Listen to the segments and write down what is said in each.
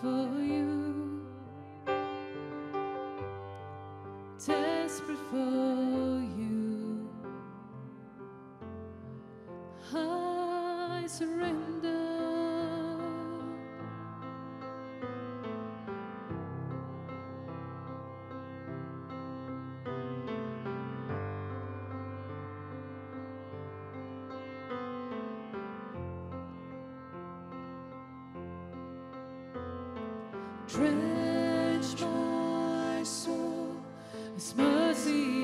for you, desperate for you. I surrender. Drench my soul, with mercy.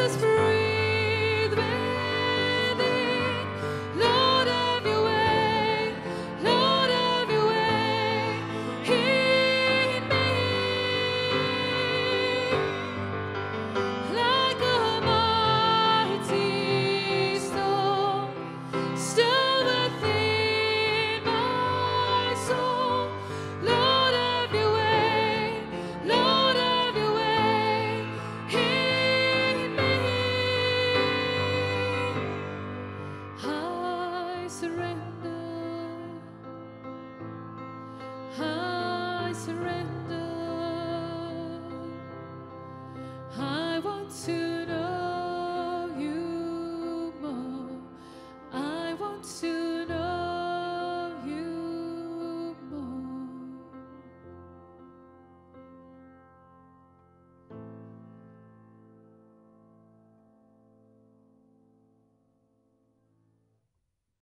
Jesus breathe. to